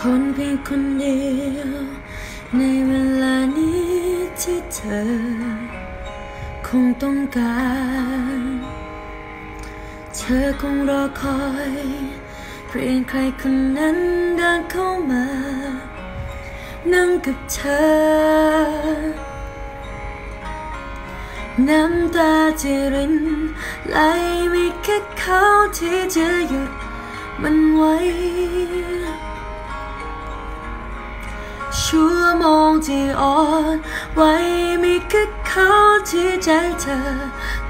คนเพียงคนเดียว ในเวลานี้ที่เธอ คงต้องการ เธอคงรอคอย เพียงใครคนนั้นเดินเข้ามา นั่งกับเธอน้ำตาที่รินไหลไม่แค่เขาที่จะหยุดมันไว้ ชั่วโมงที่อ่อนไหวไม่แค่เขาที่ใจเธอ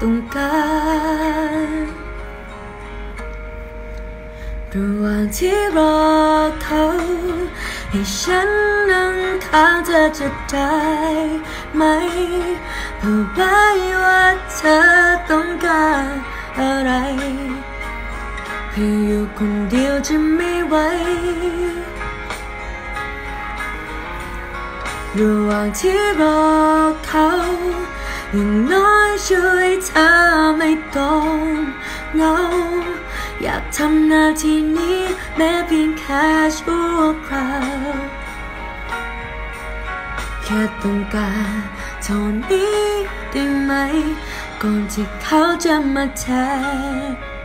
ต้องการระหว่างที่รอเขาให้ฉันนั่งข้างเธอจะได้ไหมเพื่อไว้ว่าเธอต้องการอะไรเพื่ออยู่คนเดียวจะไม่ไหว ระหว่างที่รอเขาอย่างน้อยช่วยเธอไม่ต้องเหงา อยากทำหน้าที่นี้แม้เพียงแค่ชั่วคราวแค่ต้องการเท่านี้ได้ไหม ก่อนที่เขาจะมาแทน